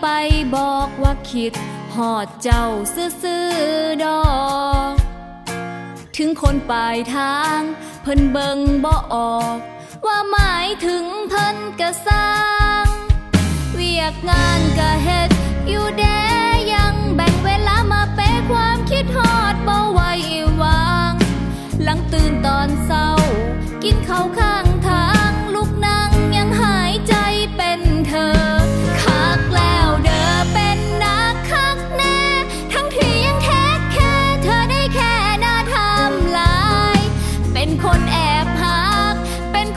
ไปบอกว่าคิดหอดเจ้าซื่ออดอก ถึงคนปลายทาง เพิ่นเบิ่งบ่ออก ว่าหมายถึงเพิ่นกระสร้าง เวียกงานกะเฮ็ด อยู่แดยังแบ่งเวลามาเป๊ความคิดหอดบ่ไว้วาง หลังตื่นตอนเศร้า กินข้าวข้า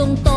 tonto.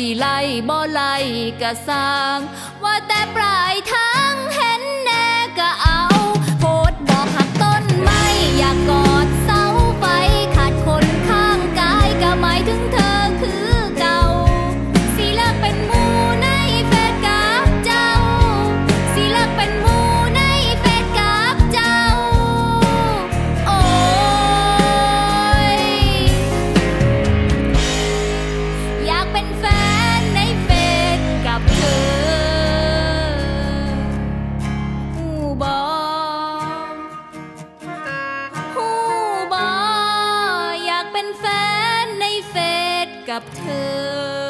สิไล่บ่ไล่กะสร้าง ว่าแต่ปลายทาง็นแฟนในเฟซกับเธอ